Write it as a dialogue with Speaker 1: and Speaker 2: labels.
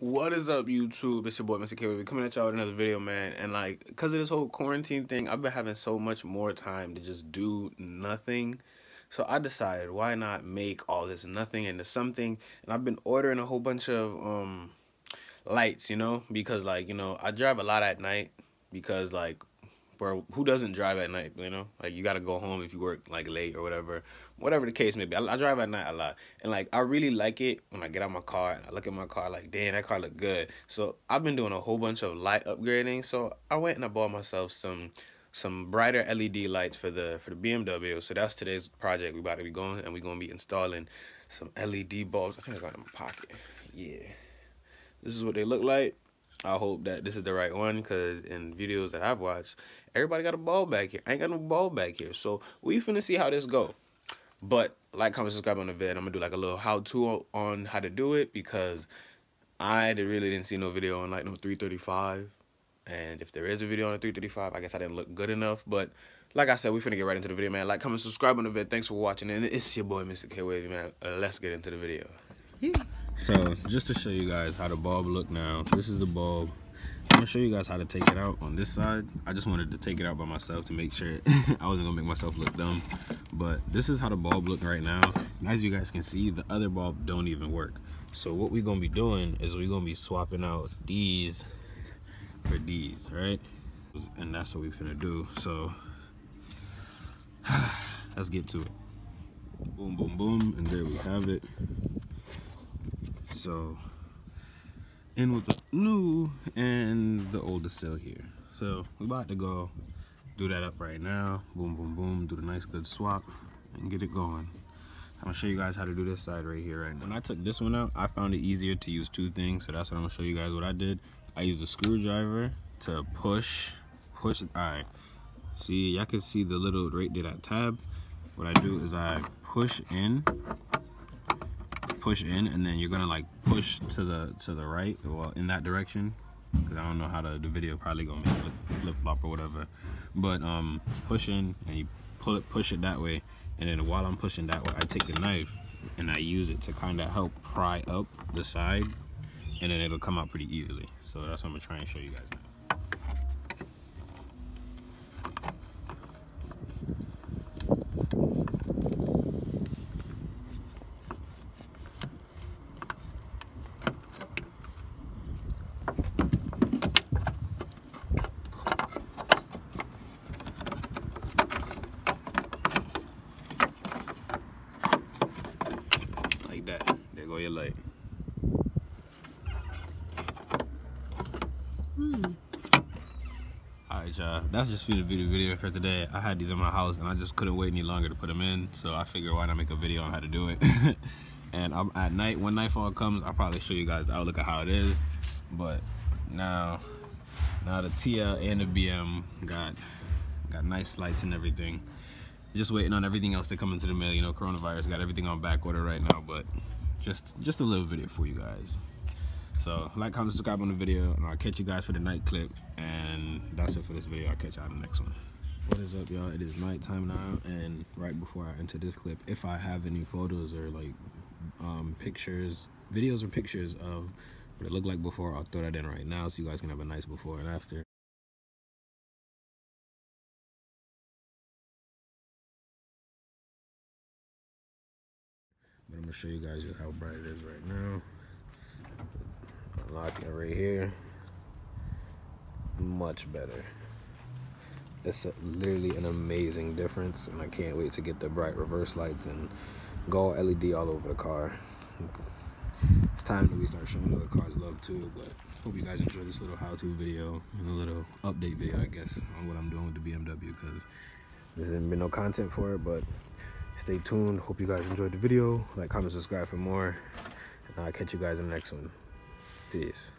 Speaker 1: What is up, YouTube? It's your boy, Mr. K. coming at y'all with another video, man. And like, because of this whole quarantine thing, I've been having so much more time to just do nothing. So I decided, why not make all this nothing into something? And I've been ordering a whole bunch of um lights, you know, because like, you know, I drive a lot at night because like bro, who doesn't drive at night? You know, like you gotta go home if you work like late or whatever, whatever the case may be. I, I, drive at night a lot, and like I really like it when I get out my car and I look at my car like, damn, that car look good. So I've been doing a whole bunch of light upgrading. So I went and I bought myself some some brighter LED lights for the for the BMW. So that's today's project. We about to be going and we're gonna be installing some LED bulbs. I think I got in my pocket. Yeah, this is what they look like. I hope that this is the right one because in videos that I've watched, everybody got a ball back here. I ain't got no ball back here. So we finna see how this go. But like, comment, subscribe on the vid. I'm gonna do like a little how-to on how to do it because I really didn't see no video on like no 335. And if there is a video on the 335, I guess I didn't look good enough. But like I said, we finna get right into the video, man. Like, comment, subscribe on the vid. Thanks for watching. And it's your boy, Mr. K Wavy, man. Let's get into the video. Yeah. So just to show you guys how the bulb look now, this is the bulb. I'm gonna show you guys how to take it out on this side. I just wanted to take it out by myself to make sure I wasn't gonna make myself look dumb. But this is how the bulb look right now. And as you guys can see, the other bulb don't even work. So what we're gonna be doing is we're gonna be swapping out these for these, right? And that's what we're gonna do. So let's get to it. Boom, boom, boom, and there we have it. So in with the new and the older still here. So we're about to go do that up right now. Boom, boom, boom, do the nice good swap and get it going. I'm gonna show you guys how to do this side right here right now. When I took this one out, I found it easier to use two things. So that's what I'm gonna show you guys what I did. I used a screwdriver to push, push, all right. See, y'all can see the little, right there, that tab. What I do is I push in push in and then you're gonna like push to the to the right well in that direction? Because I don't know how to the video probably gonna make it flip flop or whatever. But um push in and you pull it push it that way. And then while I'm pushing that way I take the knife and I use it to kind of help pry up the side and then it'll come out pretty easily. So that's what I'm gonna try and show you guys now your light. Hmm. Alright y'all, that's just for the video video for today. I had these in my house and I just couldn't wait any longer to put them in. So I figured why not make a video on how to do it. and I'm, at night, when nightfall comes, I'll probably show you guys the outlook of how it is. But now, now the TL and the BM got, got nice lights and everything. Just waiting on everything else to come into the mail. You know, coronavirus got everything on back order right now, but just just a little video for you guys so like comment subscribe on the video and i'll catch you guys for the night clip. And that's it for this video. I'll catch y'all in the next one. What is up y'all? It is nighttime now and right before i enter this clip if i have any photos or like um, pictures videos or pictures of what it looked like before i'll throw that in right now so you guys can have a nice before and after. But I'm gonna show you guys just how bright it is right now. Right here. Much better. It's a, literally an amazing difference and I can't wait to get the bright reverse lights and go LED all over the car. It's time that we start showing other cars love too, but hope you guys enjoy this little how-to video and a little update video, I guess, on what I'm doing with the BMW because there's been no content for it, but stay tuned hope you guys enjoyed the video like comment subscribe for more and i'll catch you guys in the next one peace